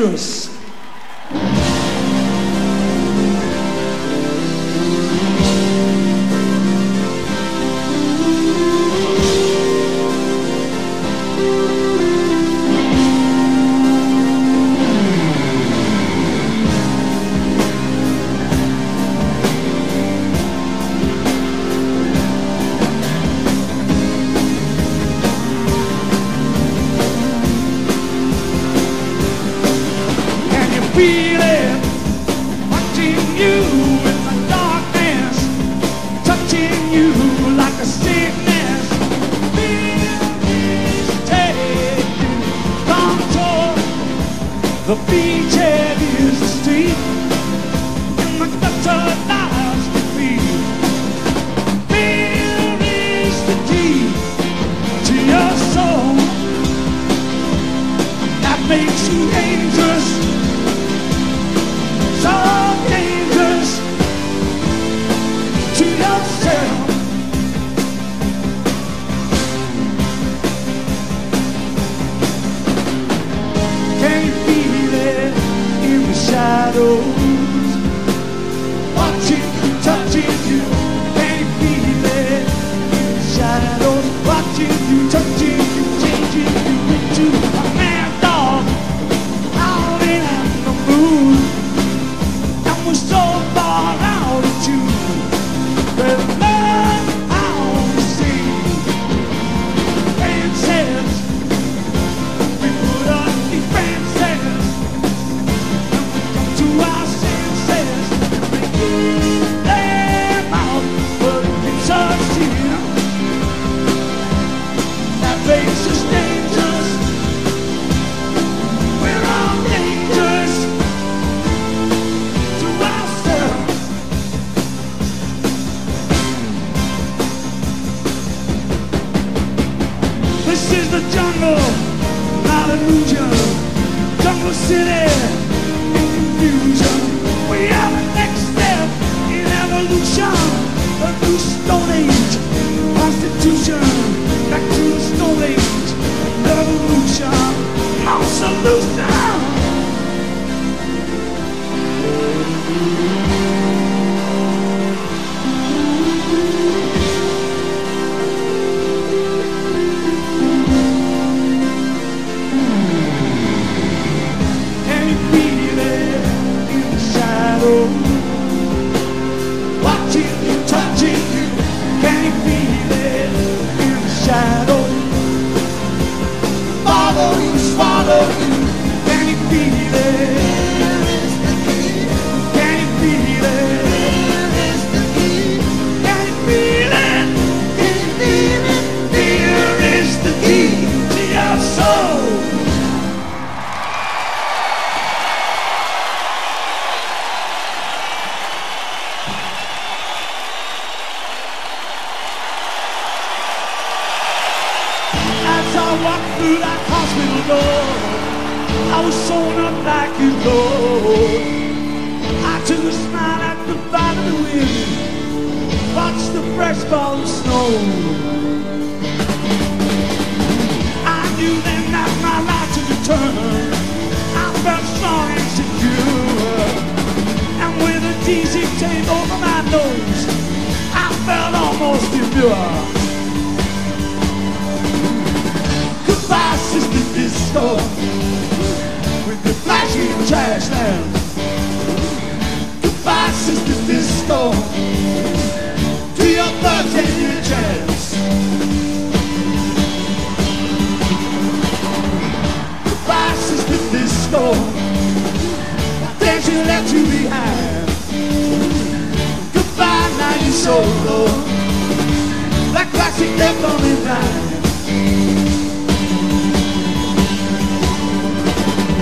Jesus. the beach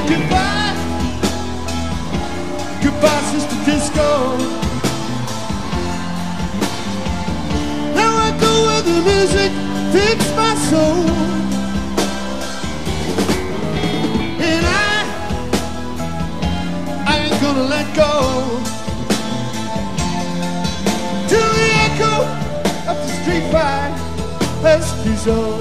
Goodbye, goodbye, Sister Disco. Now I go where the music my soul. du genre.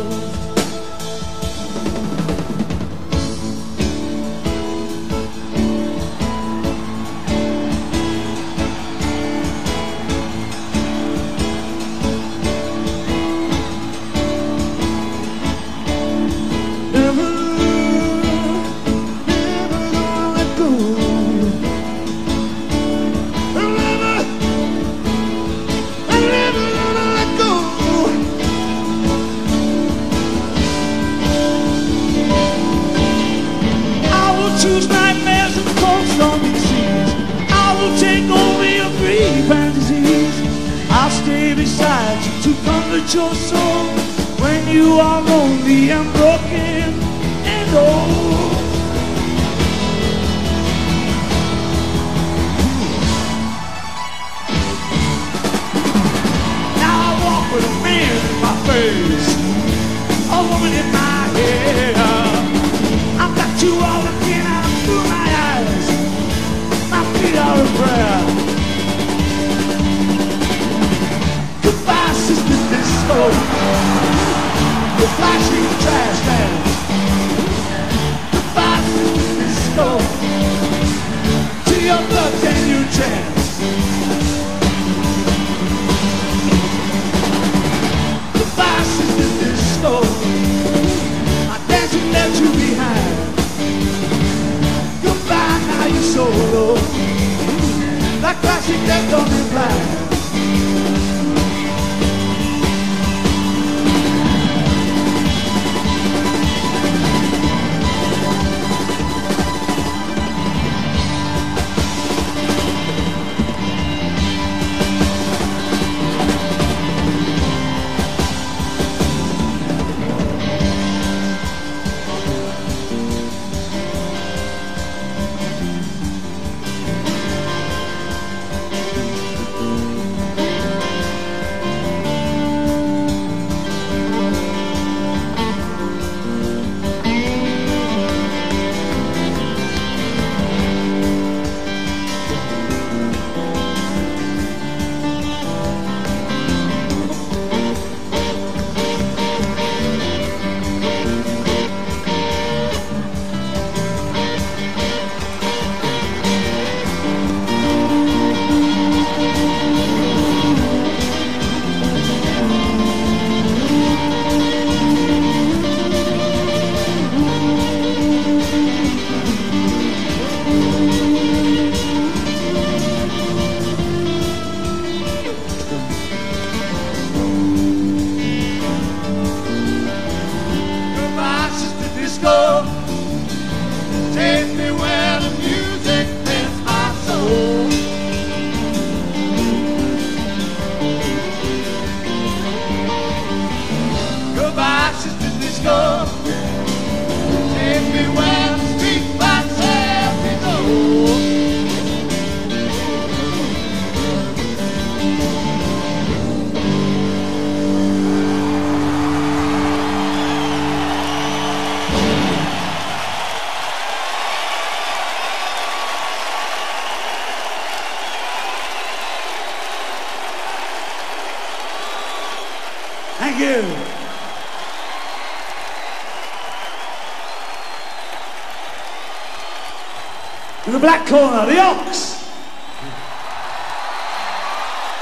corner, the Ox.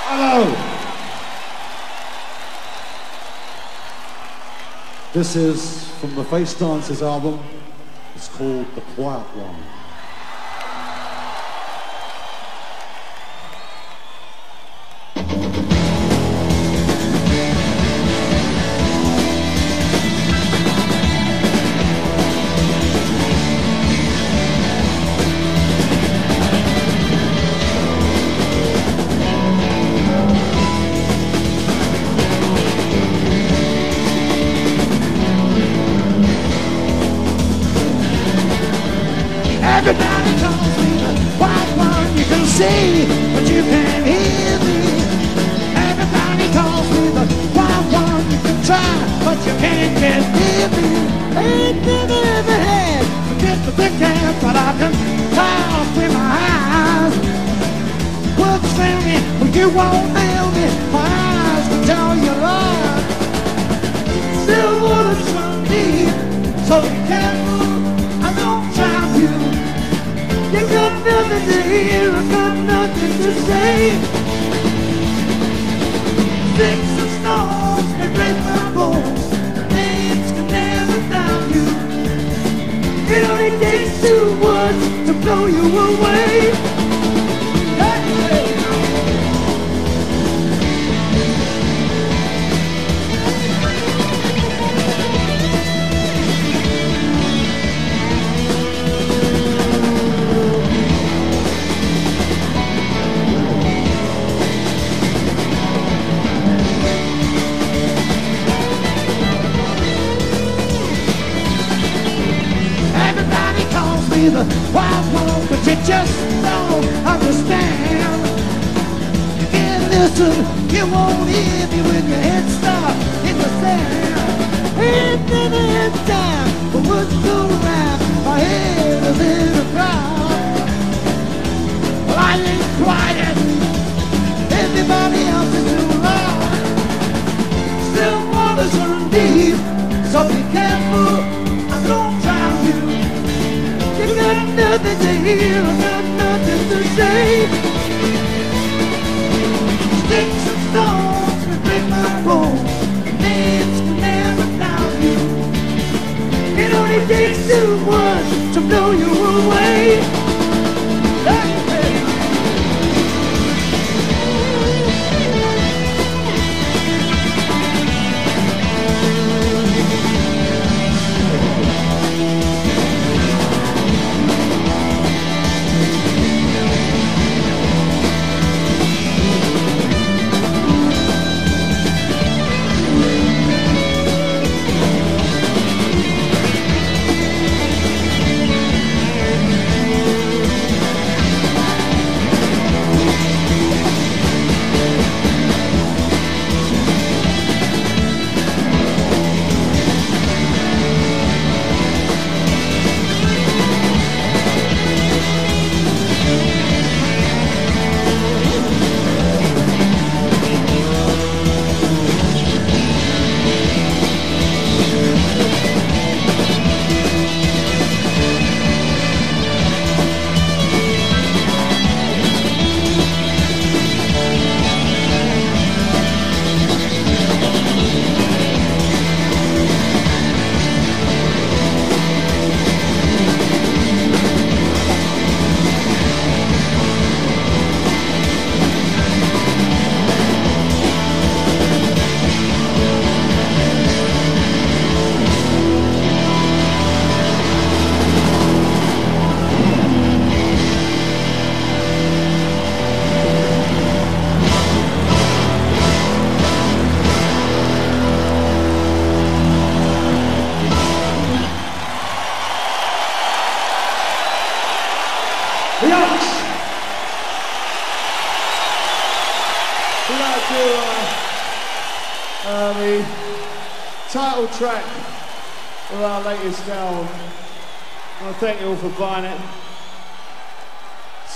Hello. This is from the Face Dances album. It's called The Quiet One. sticks and words to blow you away.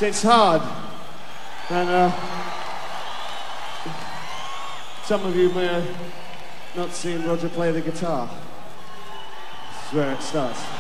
it's hard. And uh, some of you may have not seen Roger play the guitar. This is where it starts.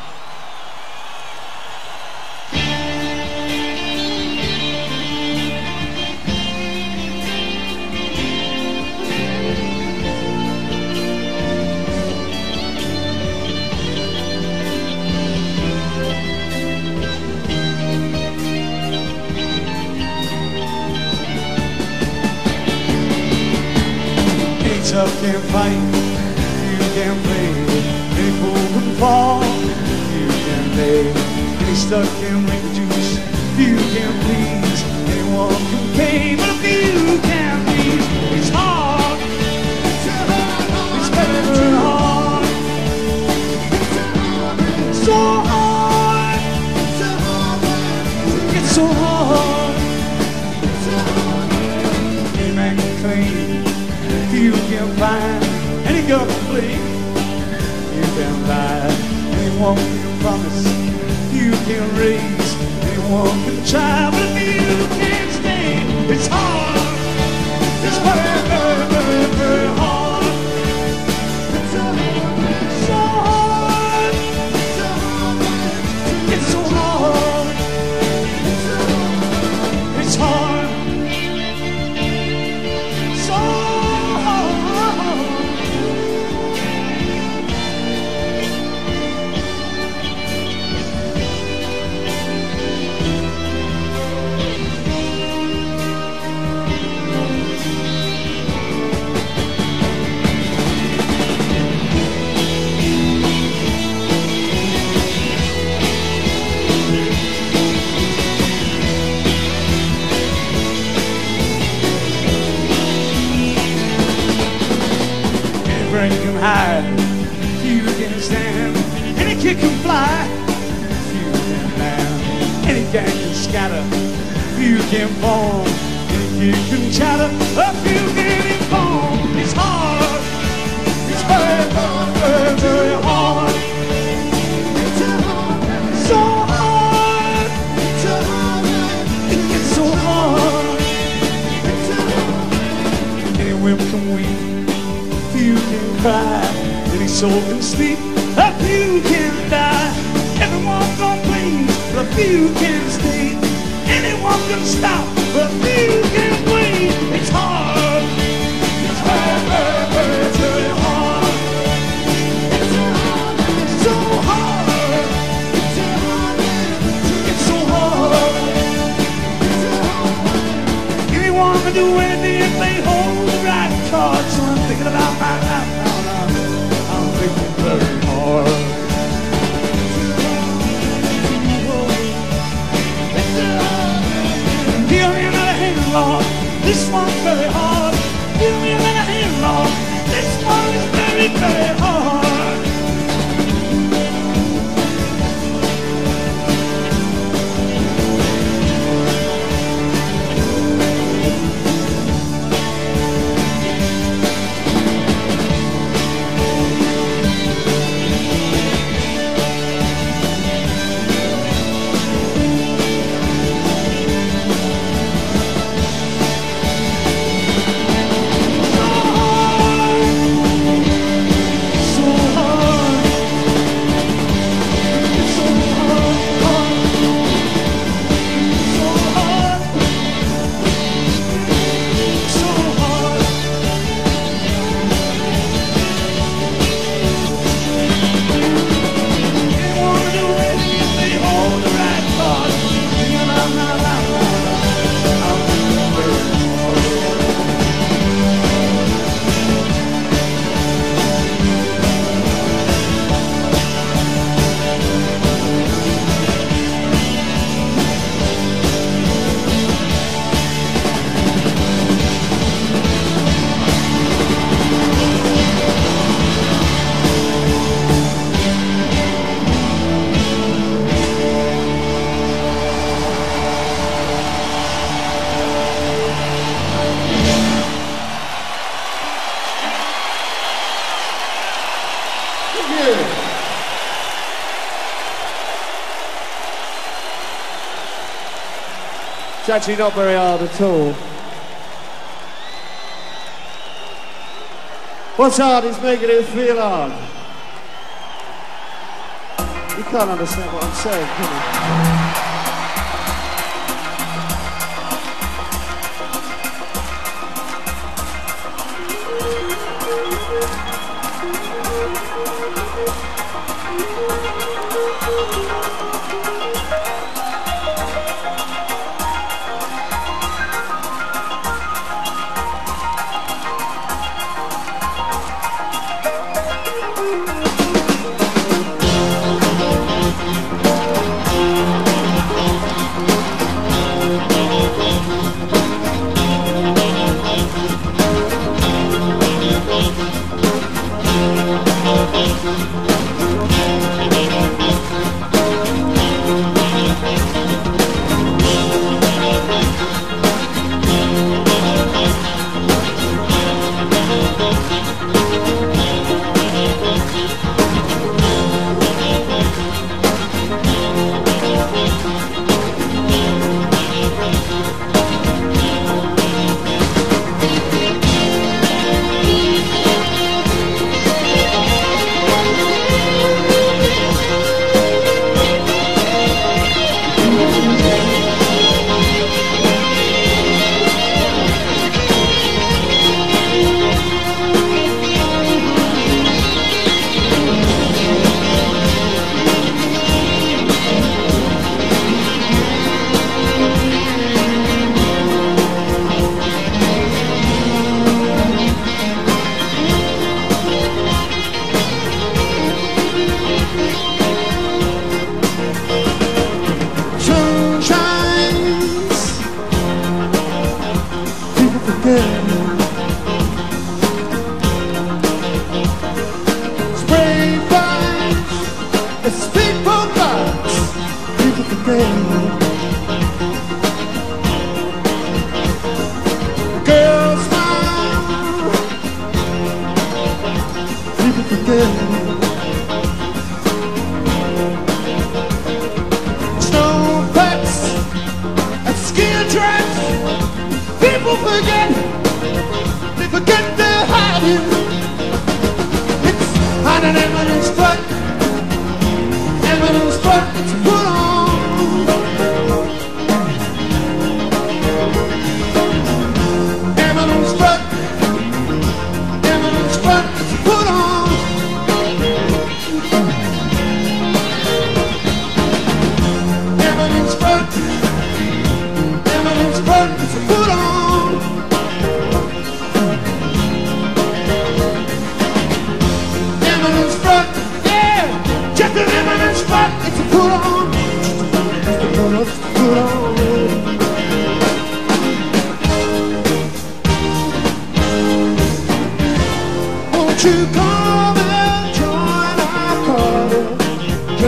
fight. It's actually not very hard at all. What's hard is making it feel hard. You can't understand what I'm saying, can you?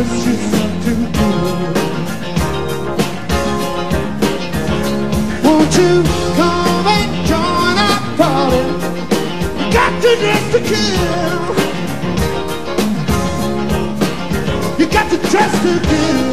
You got to dress to kill.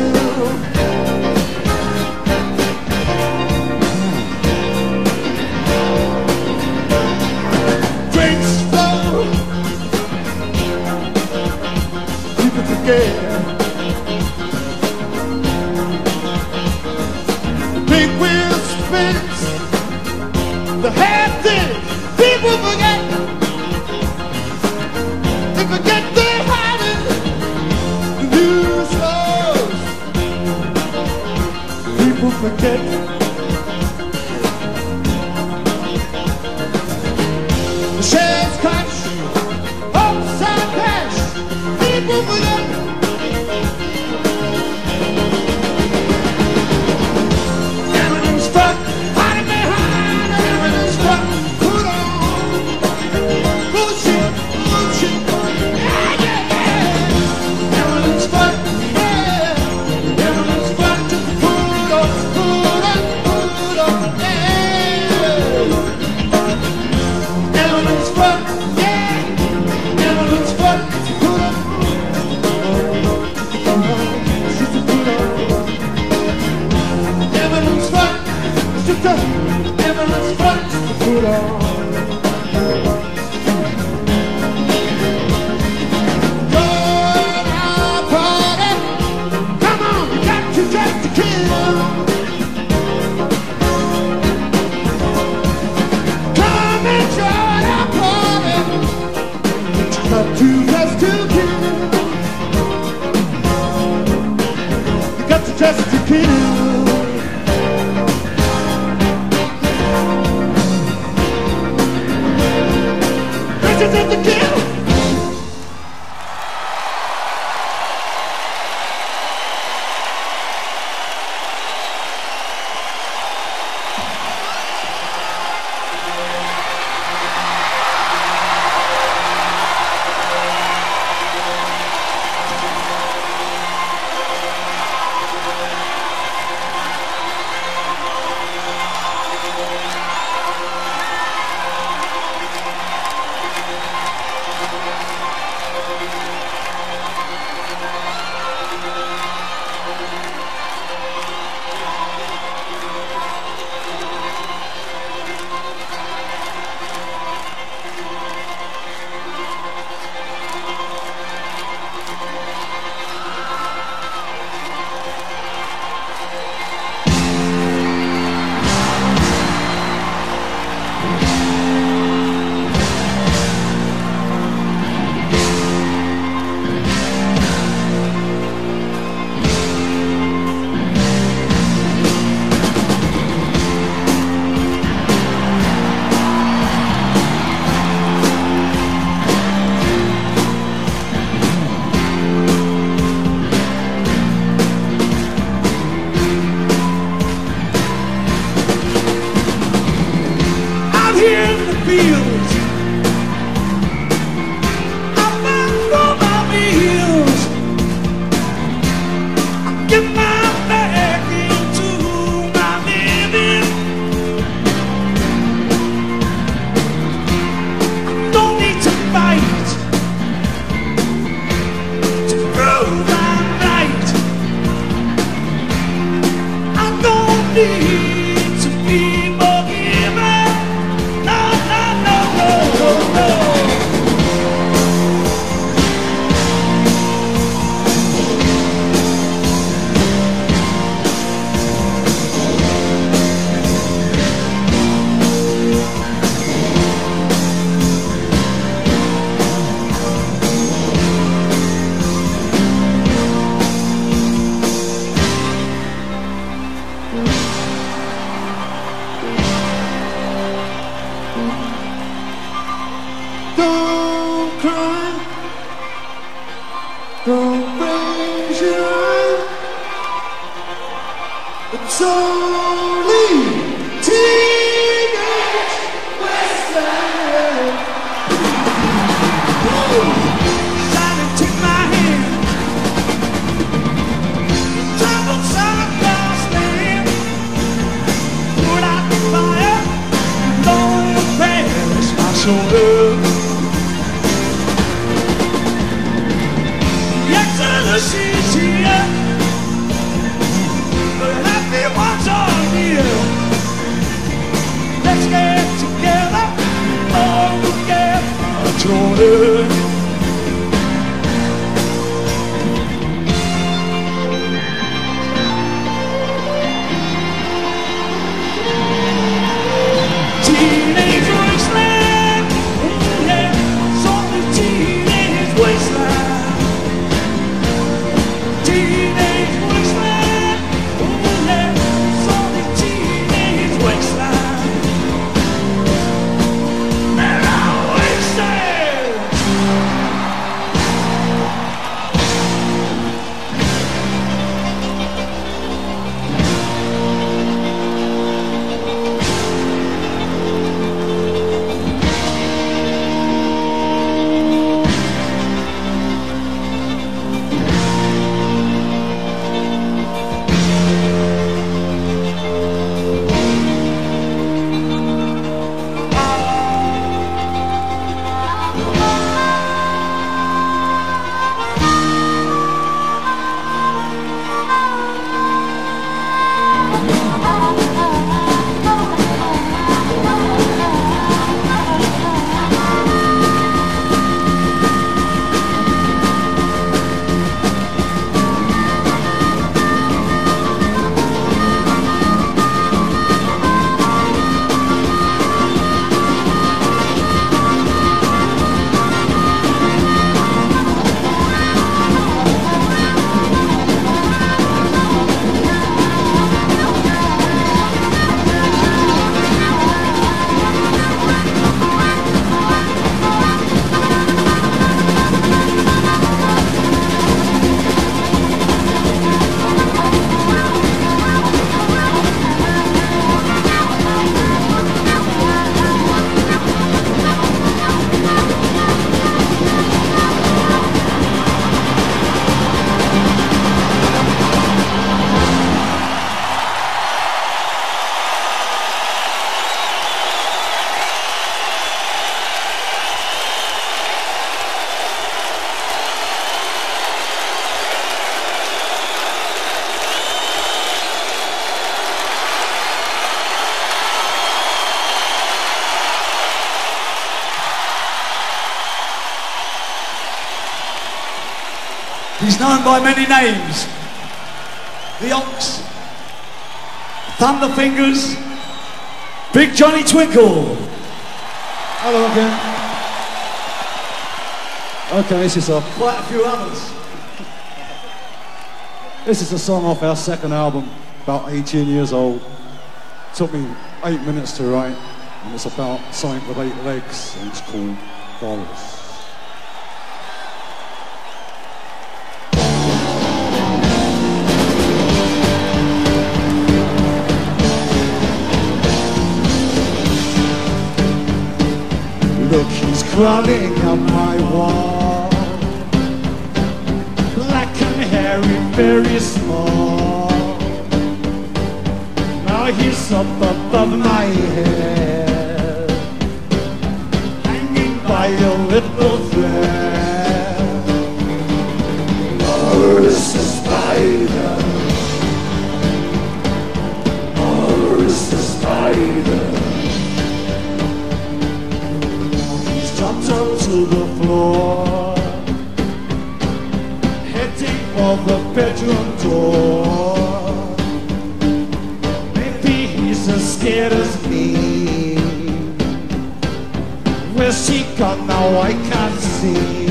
Many names. The Ox, Thunderfingers, Big Johnny Twinkle. Hello again. Okay, this is a Quite a few others. this is a song off our second album, about 18 years old. Took me eight minutes to write, and it's about something with eight legs, and it's called Dollars. Crawling up my wall. Black and hairy, very small. Now he's up above my head, hanging by a little thread. bedroom door. Maybe he's as scared as me. Where's he gone now? I can't see.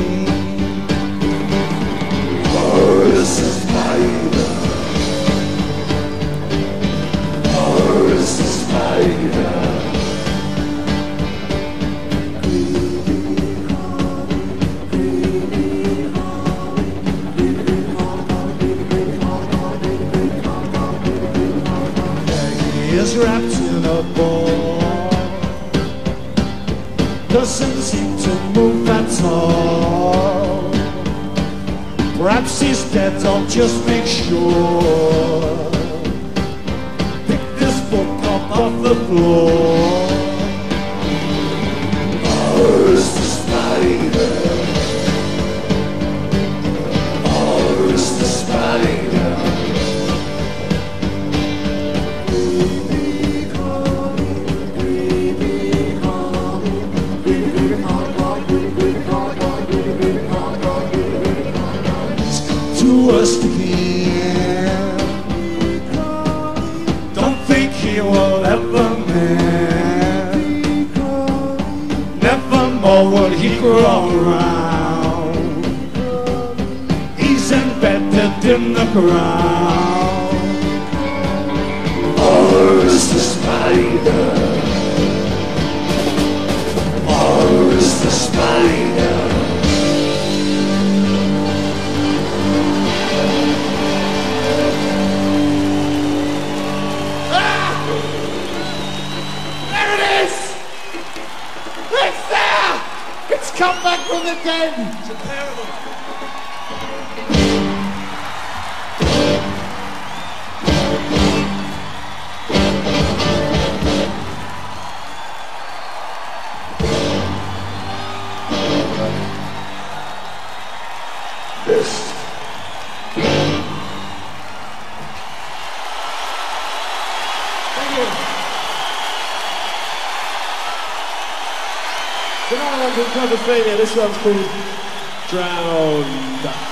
Wrapped in a ball. Doesn't seem to move at all. Perhaps he's dead, I'll just make sure. Pick this book up off the floor. or would he crawl around? He's embedded in the ground. Boris the spider? Or is the spider? come back from the dead. It's a terrible. Lithuania. This one's called Drowned.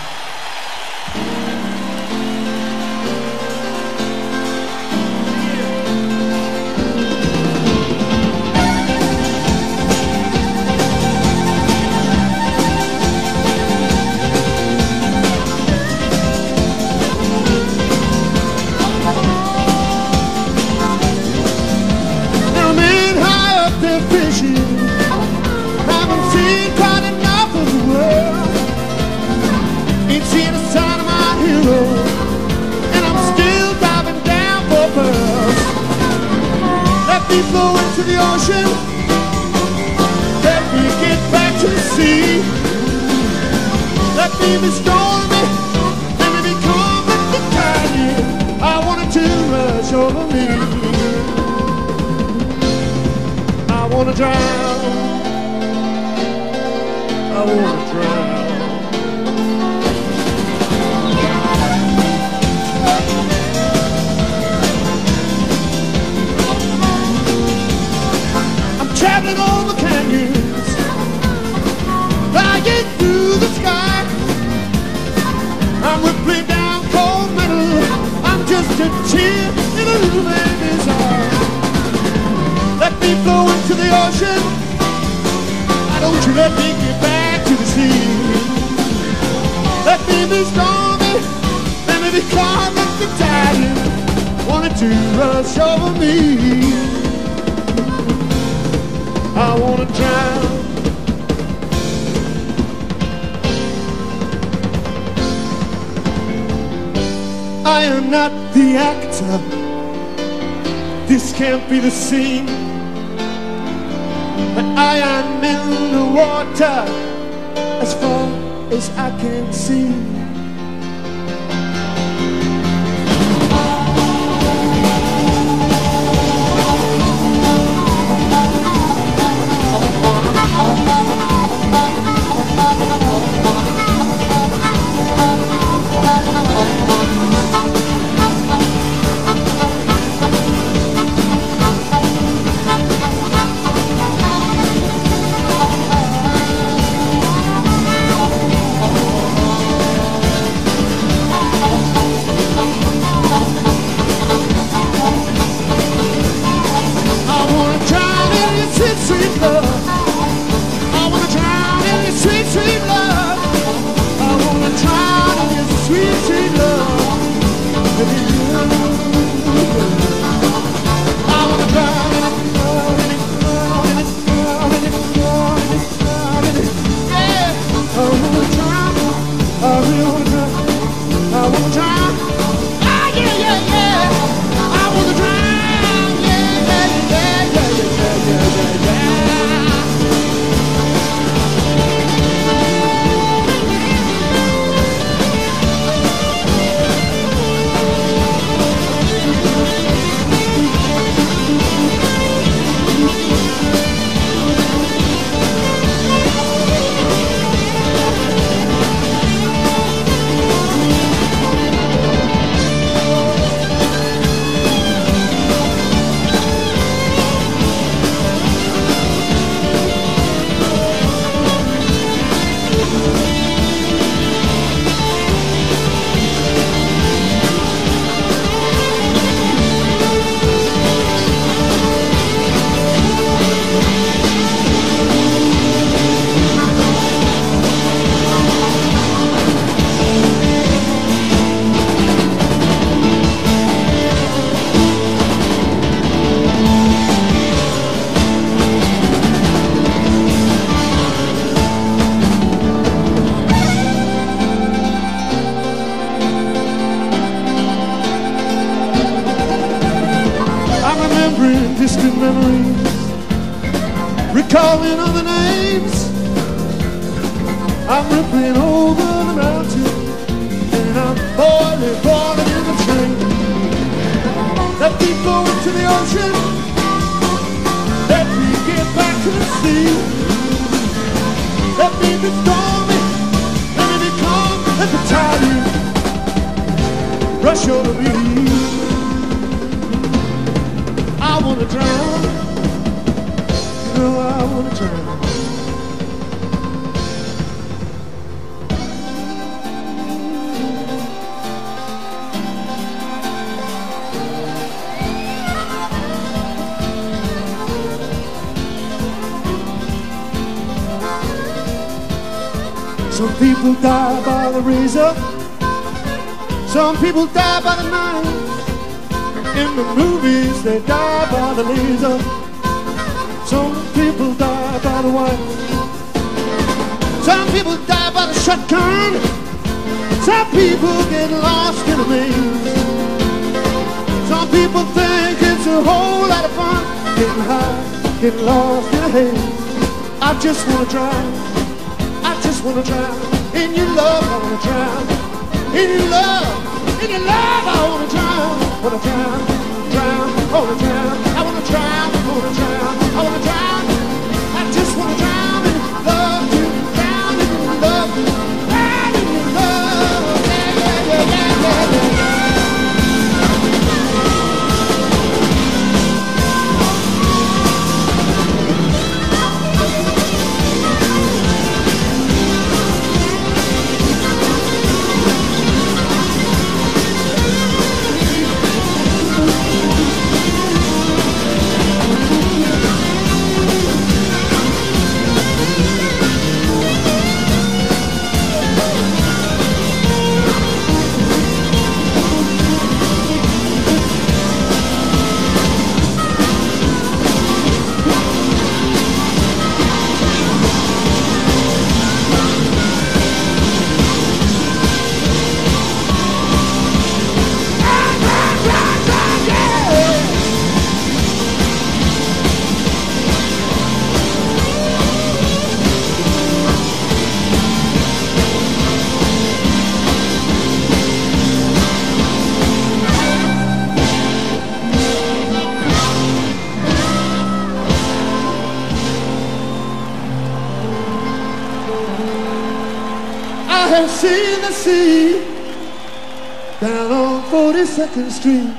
The dream.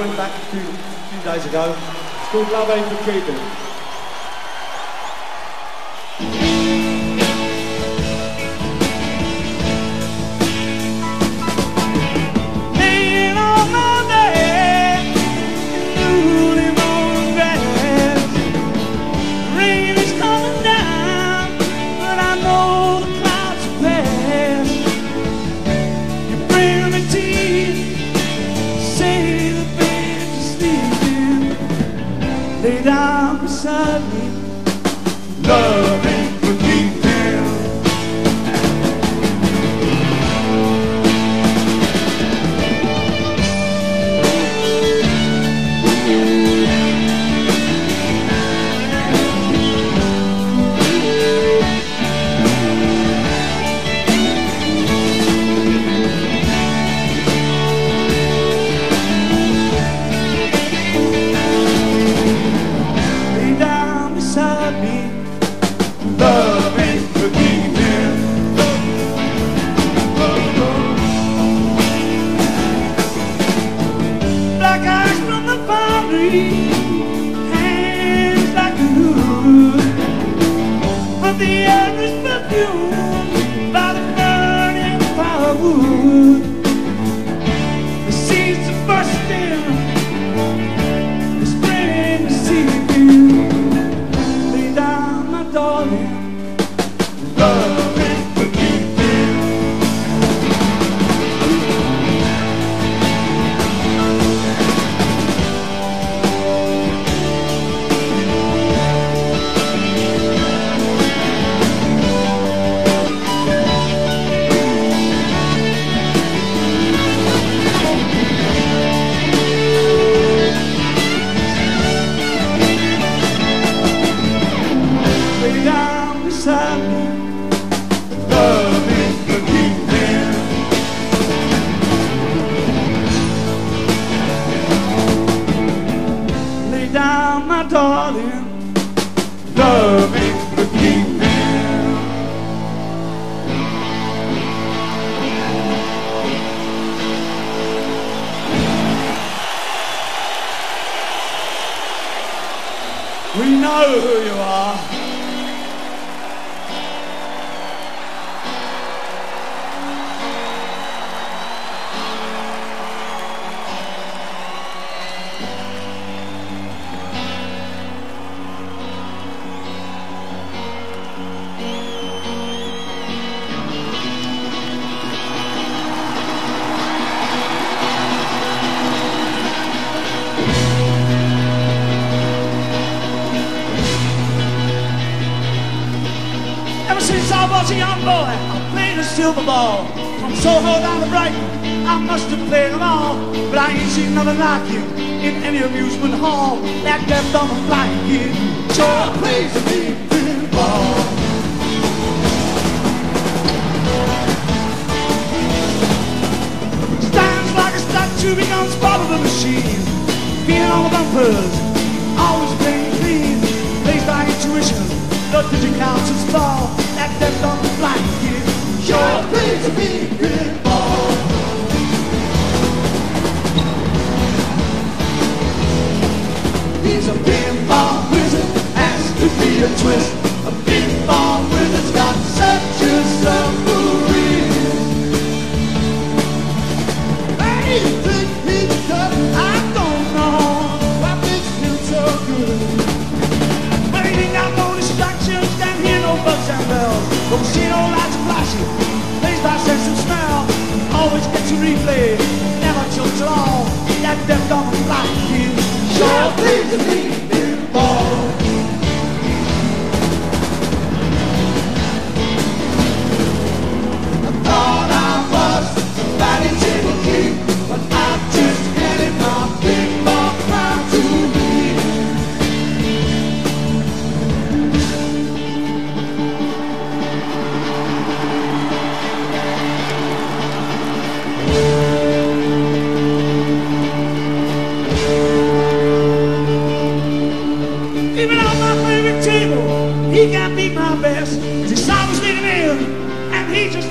went back a few, few days ago. It's called Love Ain't for Keeping.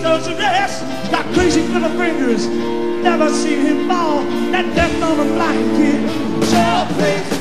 does an. Got crazy little fingers. Never seen him fall. That death on a black kid. Sure.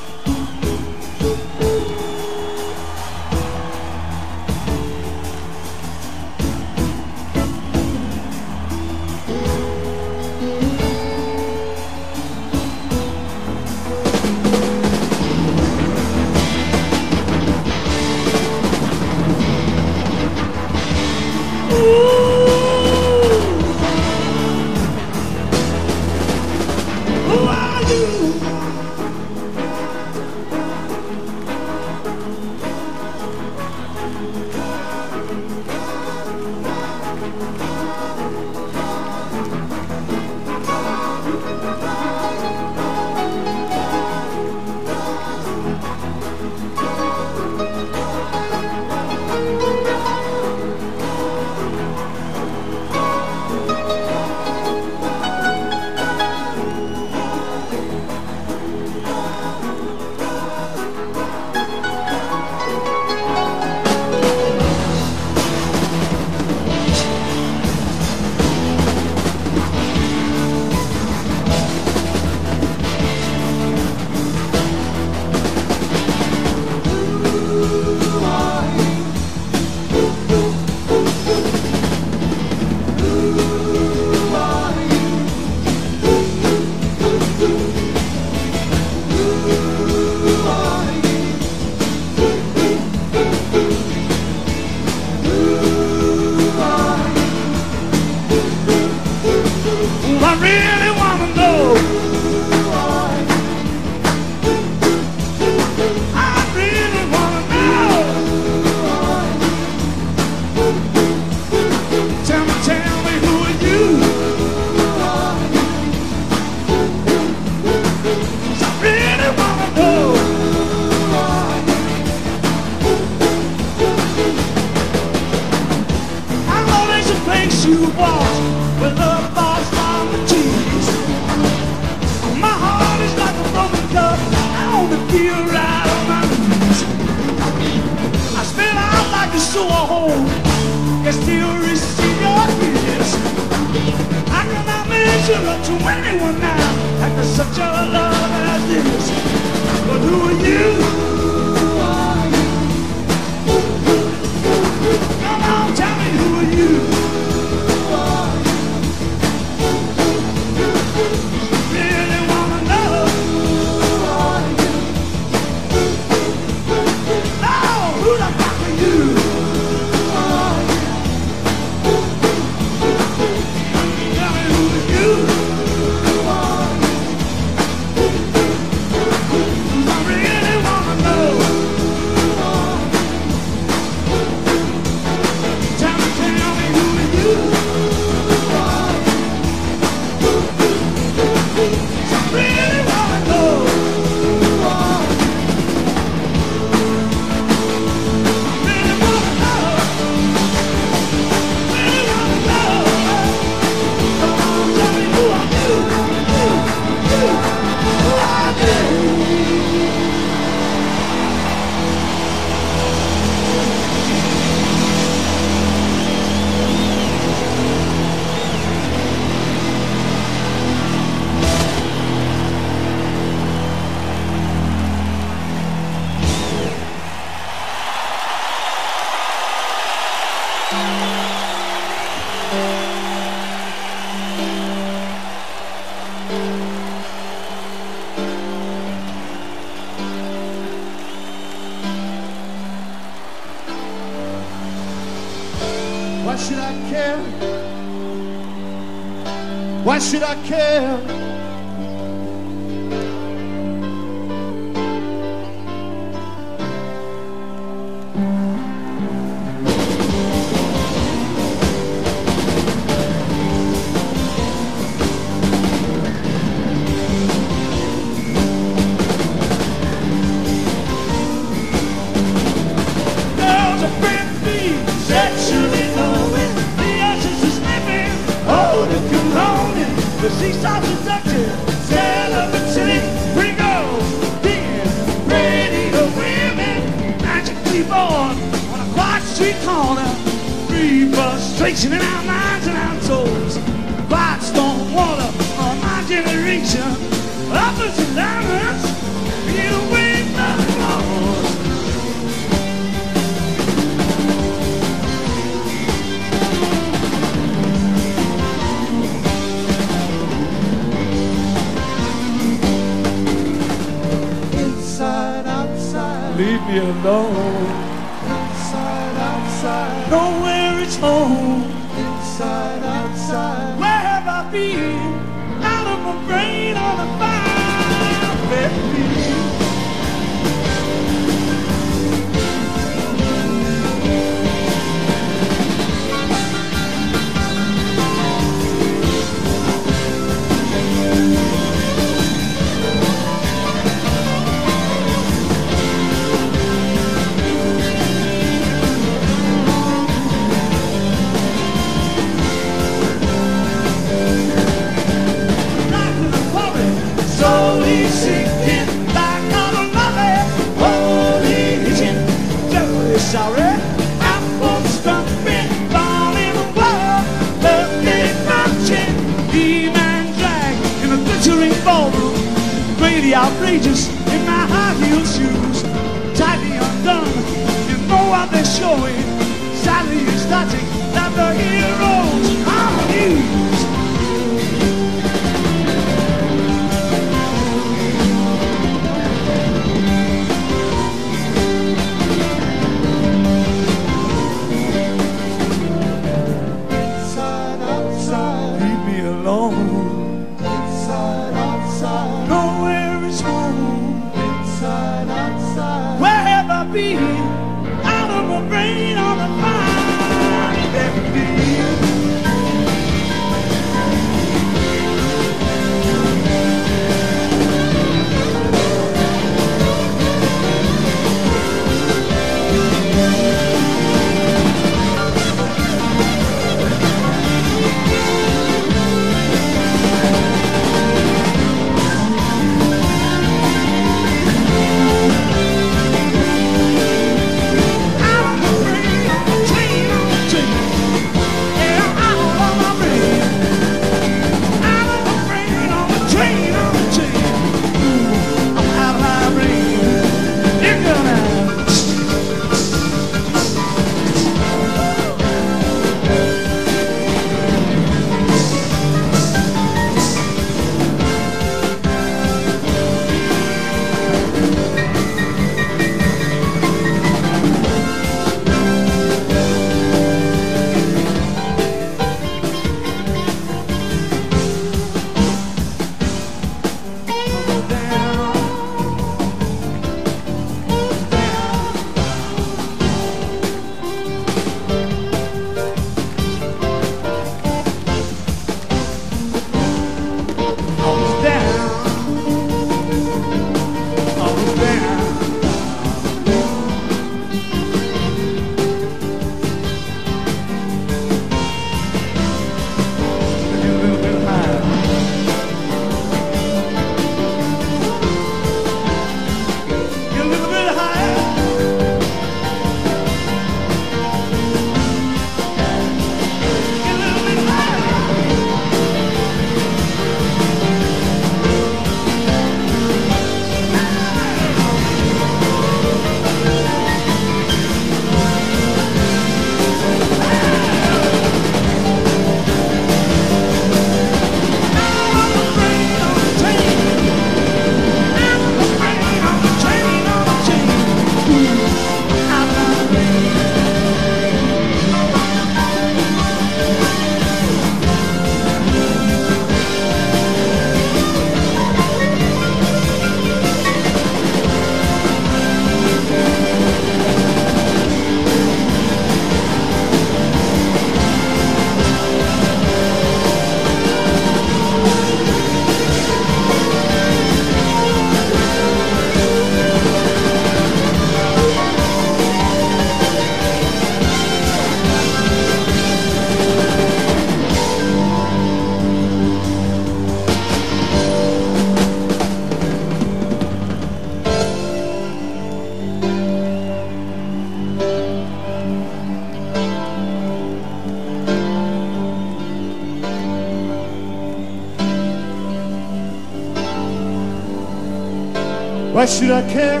Why should I care?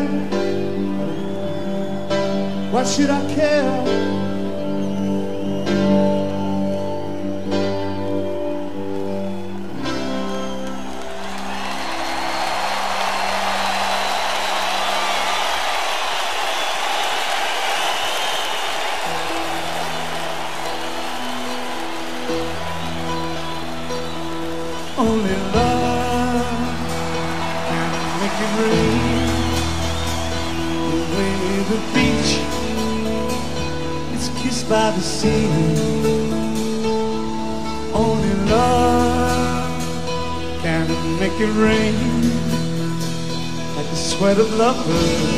Why should I sweat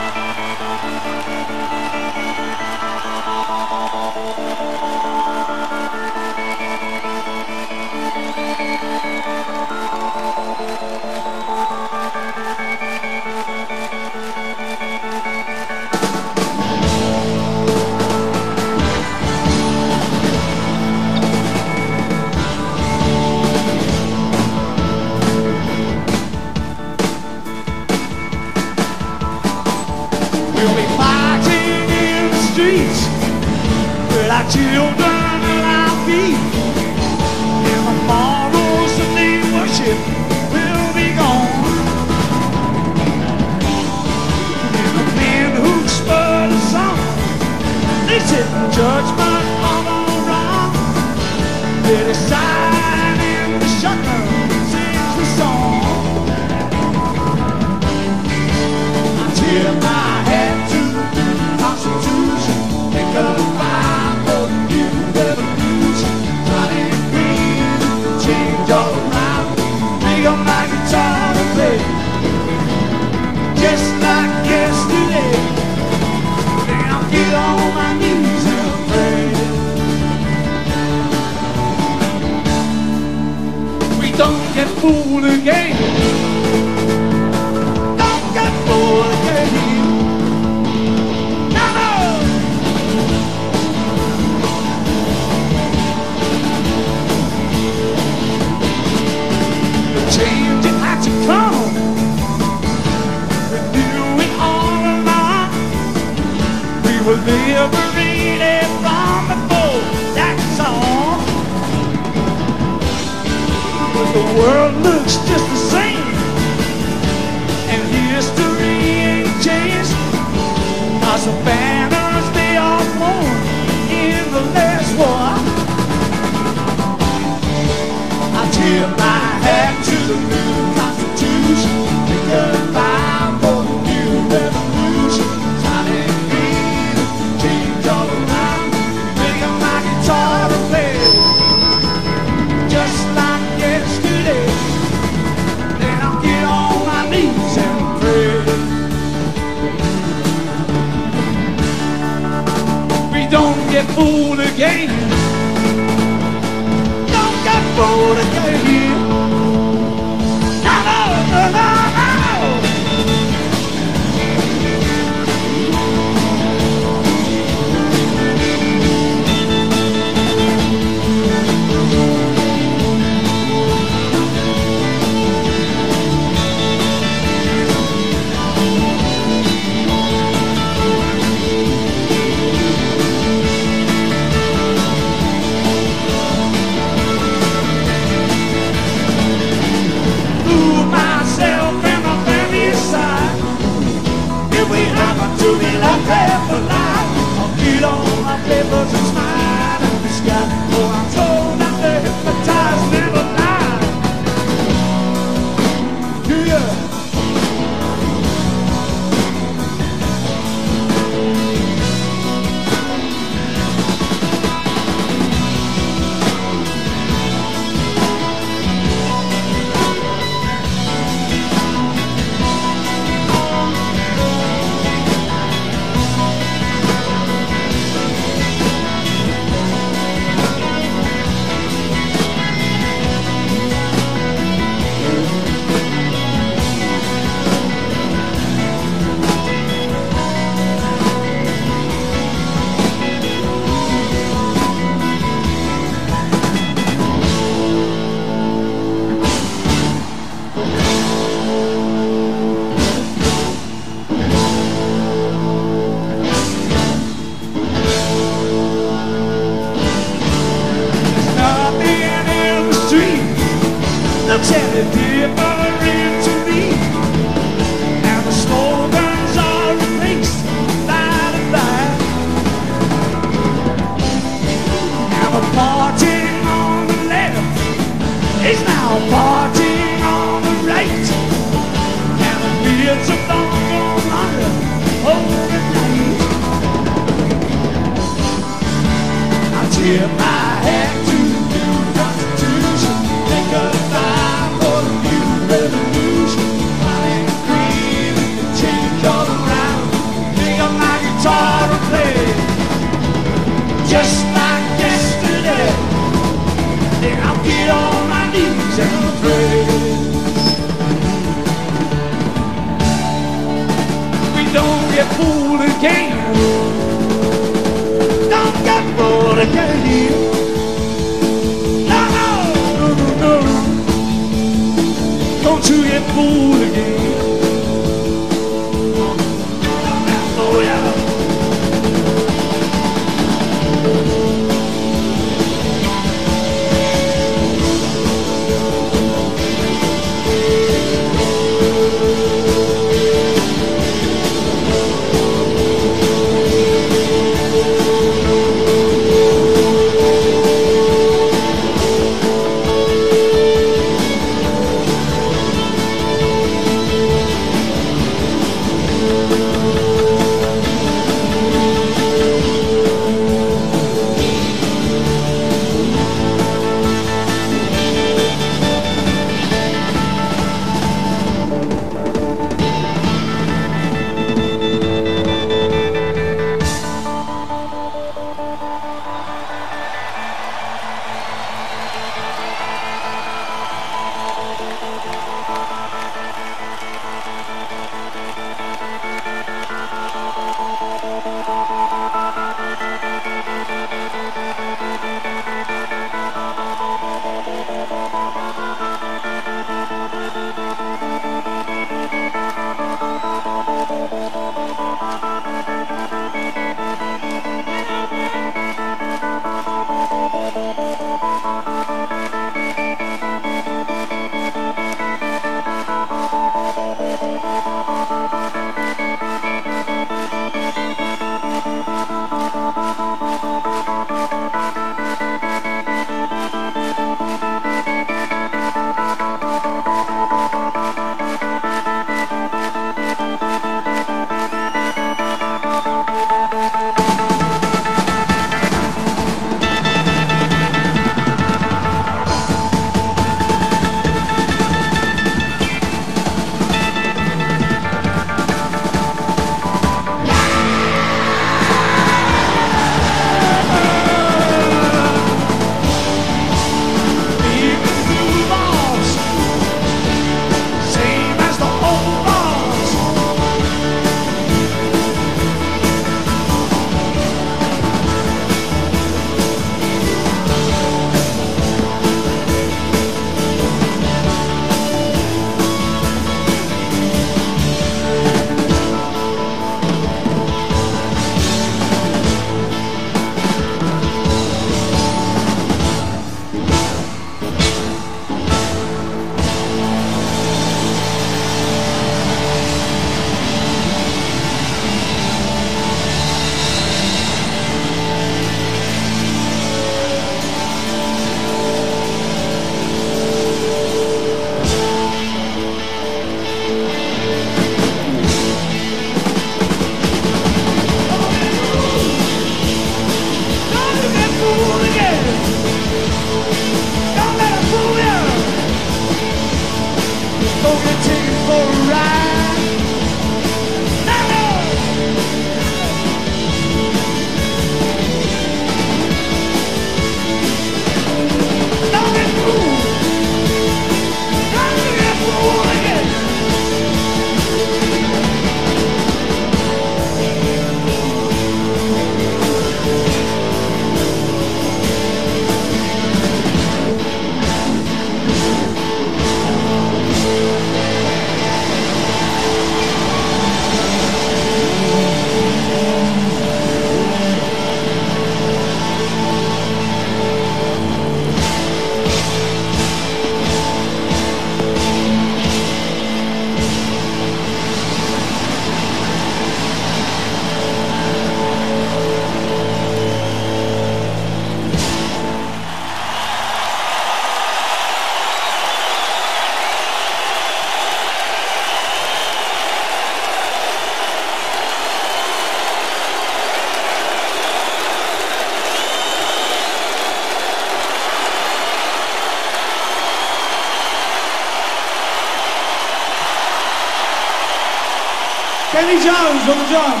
Aí já, o jogo.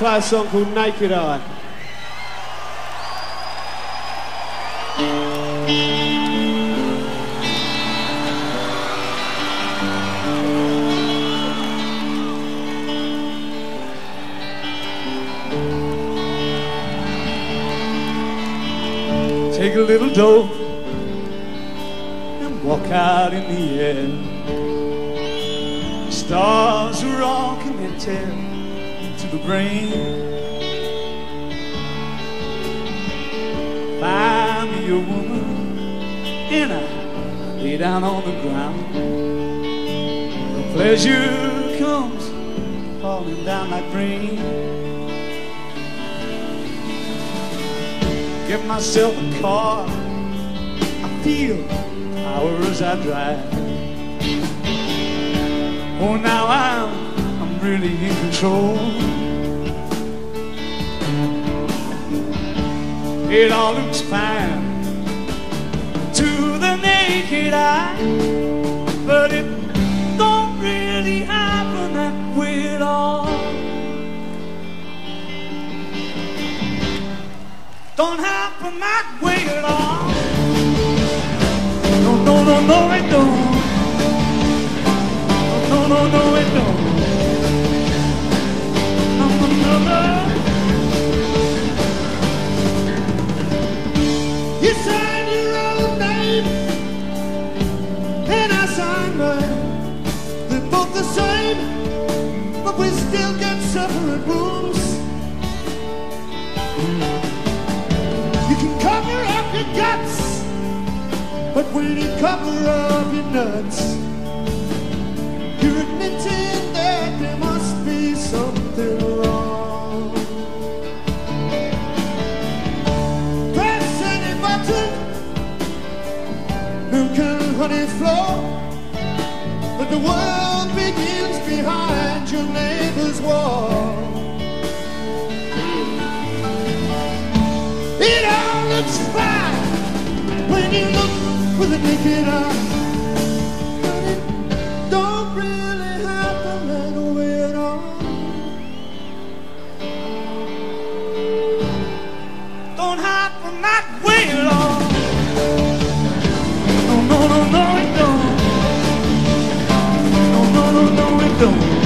class song called Naked Eye. don't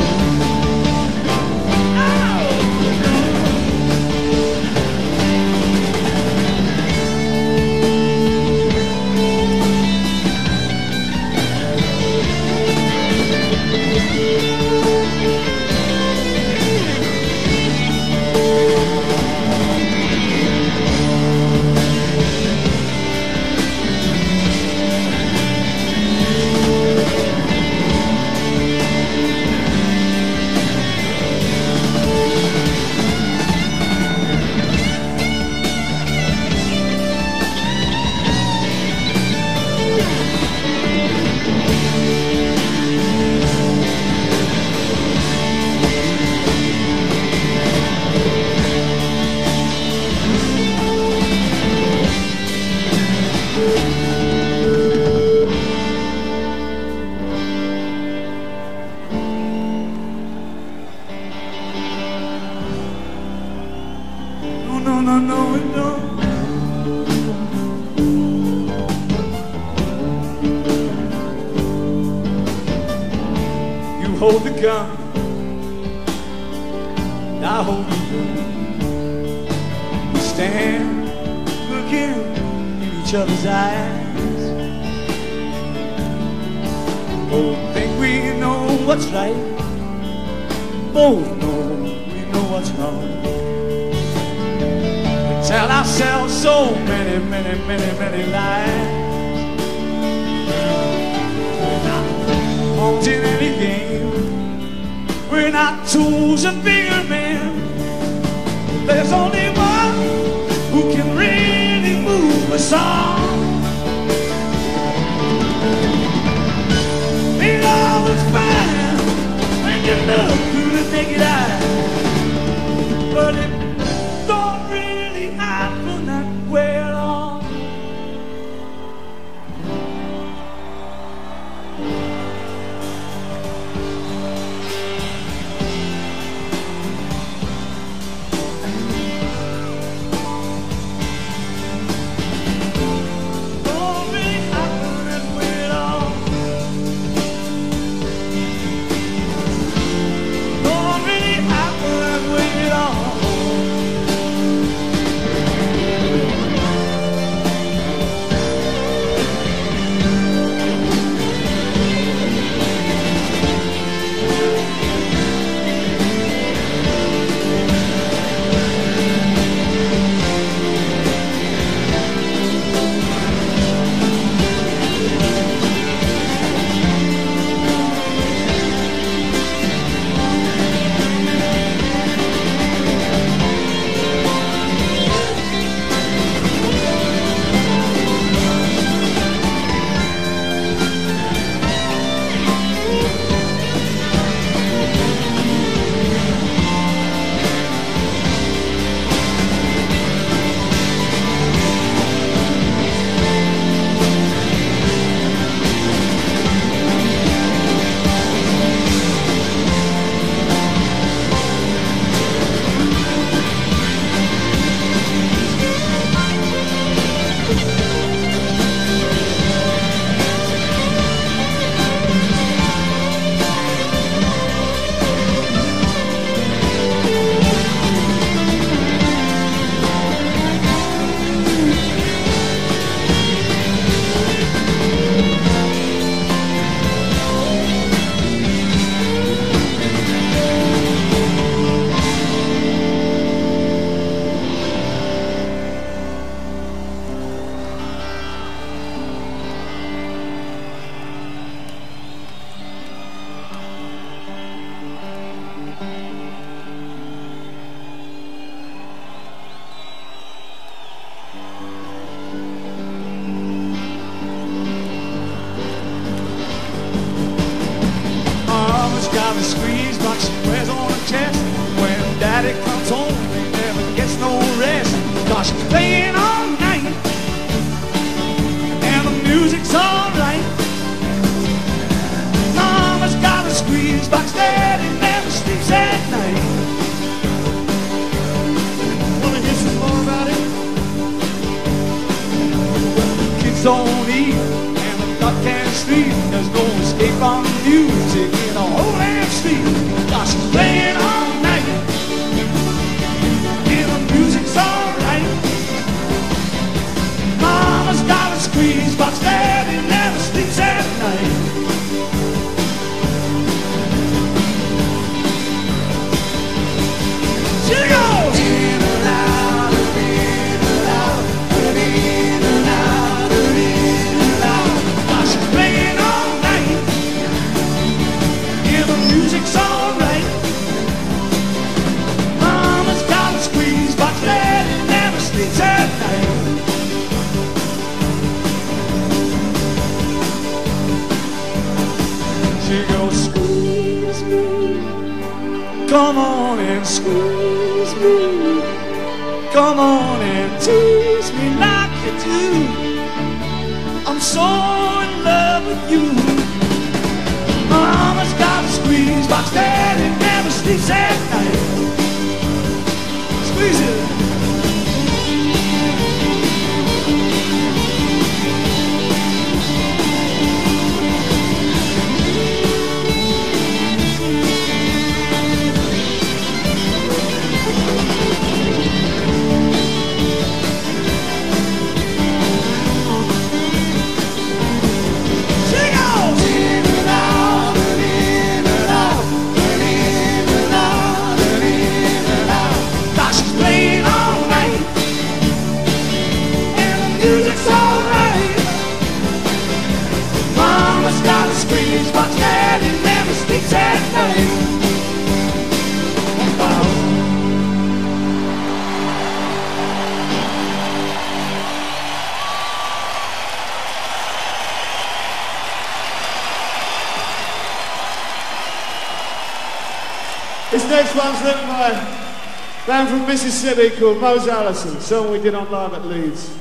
from Mississippi called Mose Allison, song we did on live at Leeds.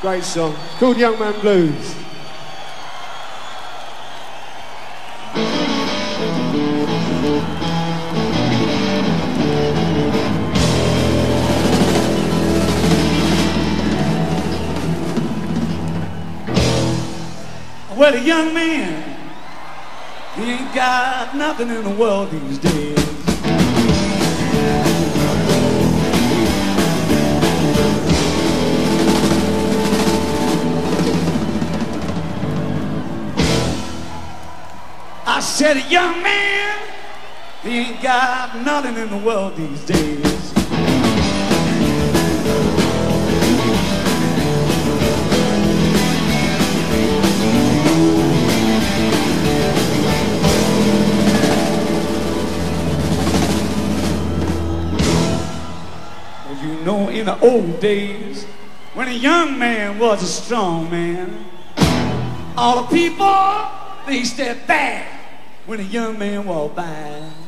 Great song, called Young Man Blues. Well, a young man, he ain't got nothing in the world these days. Said, young man, he ain't got nothing in the world these days. Well, you know, in the old days, when a young man was a strong man, all the people, they stepped back when a young man walked by.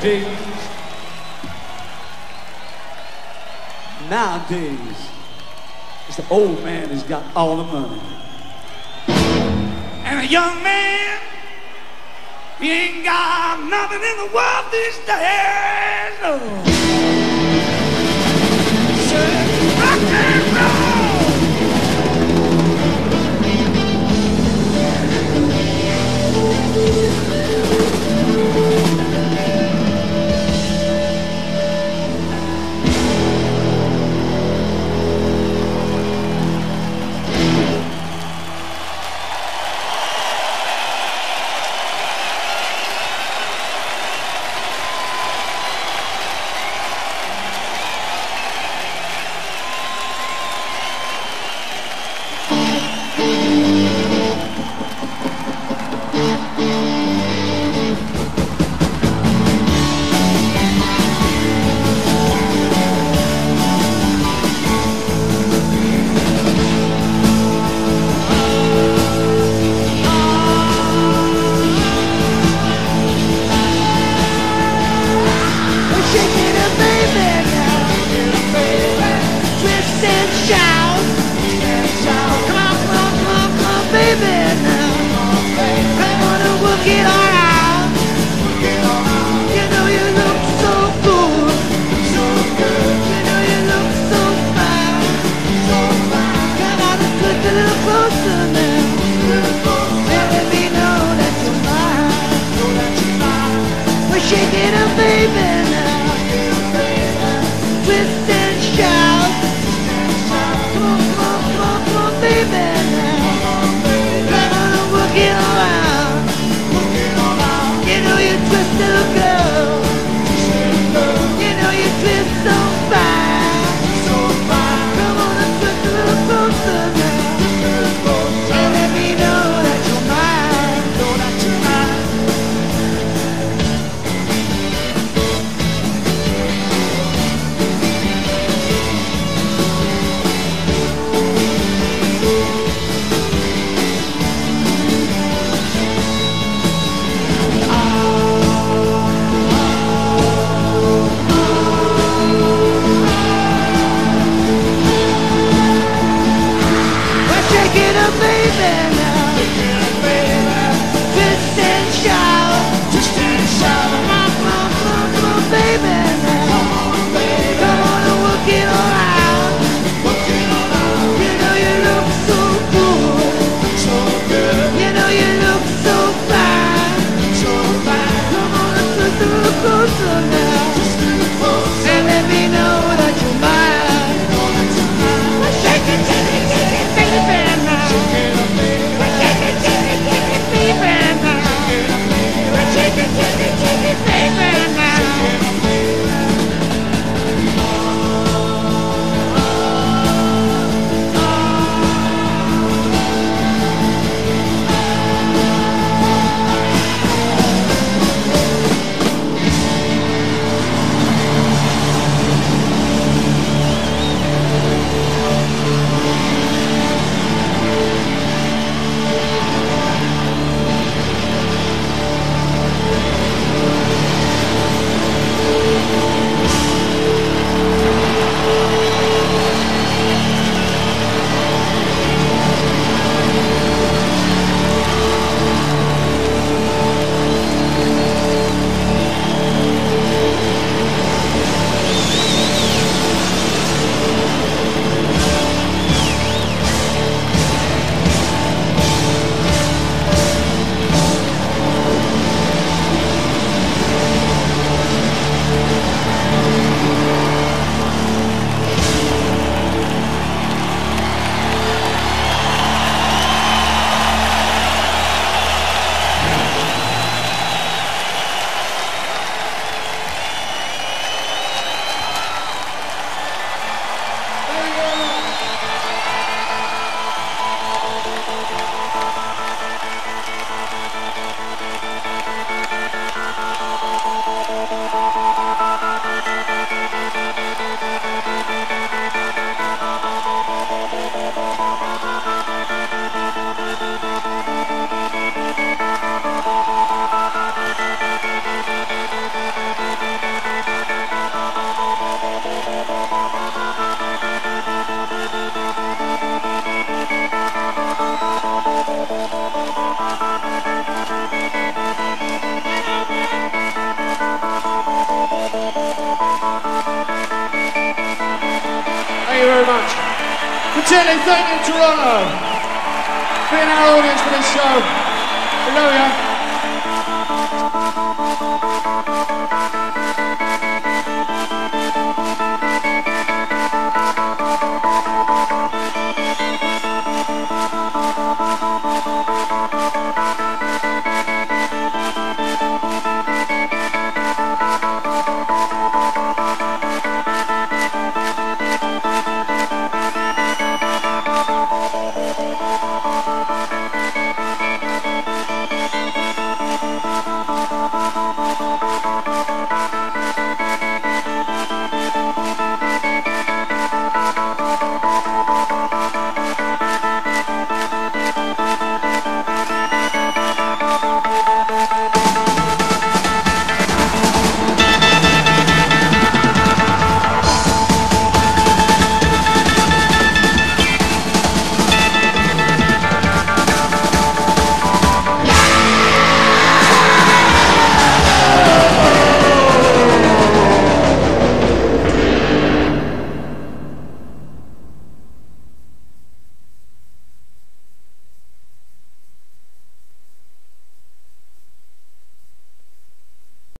The old days, nowadays, it's the old man who's got all the money. And a young man, he ain't got nothing in the world these days. No.